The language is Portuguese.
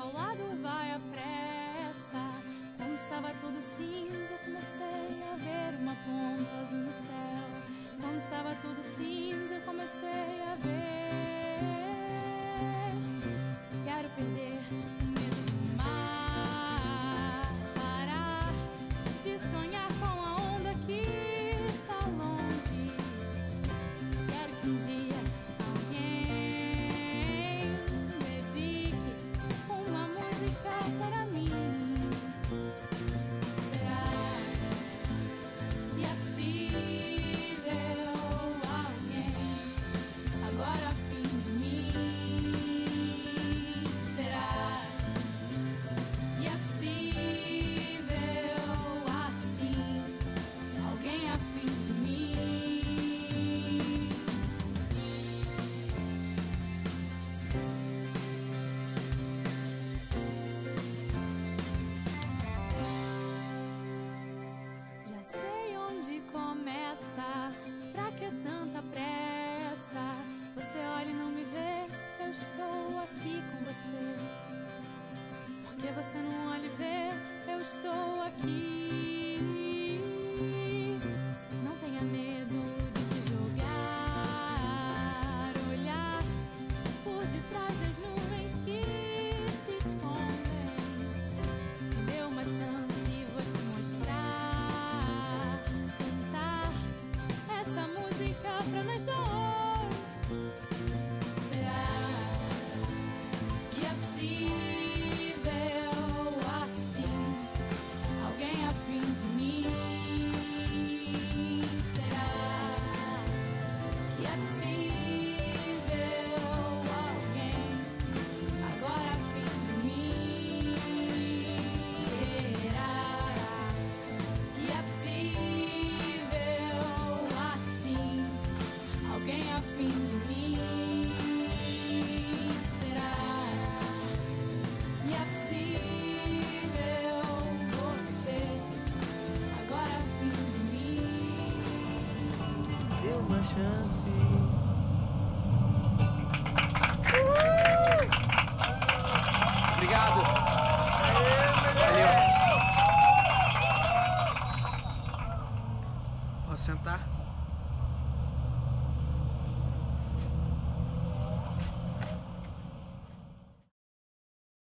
ao lado vai a pressa. Quando estava tudo cinza, comecei a ver uma pompa no céu. Quando estava tudo cinza. que você não olhe ver, eu estou aqui. Não tenha medo de se jogar, olhar por detrás das nuvens que te escondem. Dê uma chance e vou te mostrar. Cantar essa música pra nós dois. Será que é possível? uma chance. Obrigado. Valeu. Vou sentar?